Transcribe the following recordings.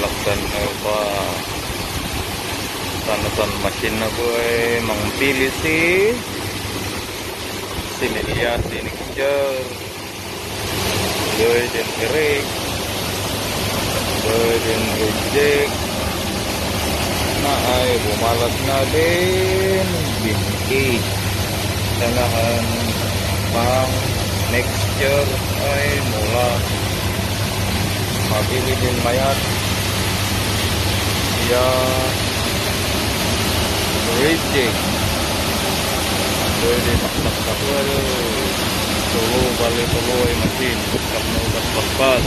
Sana ba? Sana san machine na po ay mangpili si si Nelia, si Nickjar, Lloyd and Eric, Lloyd and Reject, na ay bumalat na din. Binki sanahan pang next year ay mula. Mabili din mayat ya reject pwede maktaktakwal tulo bali tulo ay masin kap na ugas paspas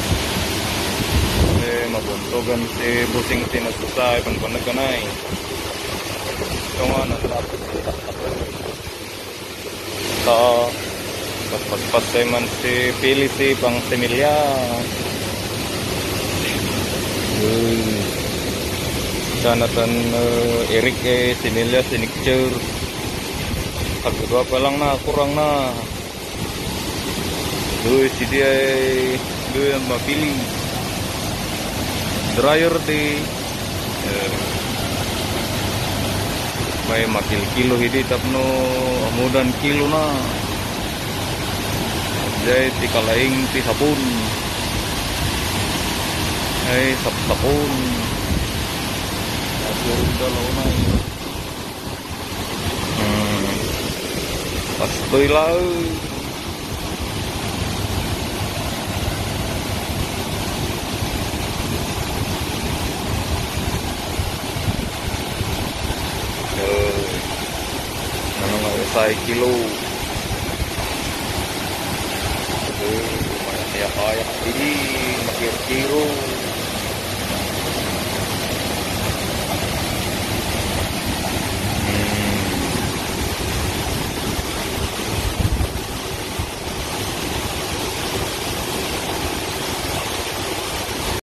eh mabuntogan si busing sinagsusay pang panagkanay ito nga natapos sa paspas man si Pili si pang similya Uy. Sanatan uh, Eric eh similya si Nickcher Pagdua pa lang na kurang na. Uy si dia eh Uy ang mapili Dryer di eh, may makil-kilo hidi tapno amudan kilo na. Jay ti kalaing ti sapun ay sap sapun pasti lau Ano nga kilo. Aduh, kaya. Ayam Ini makir kilo.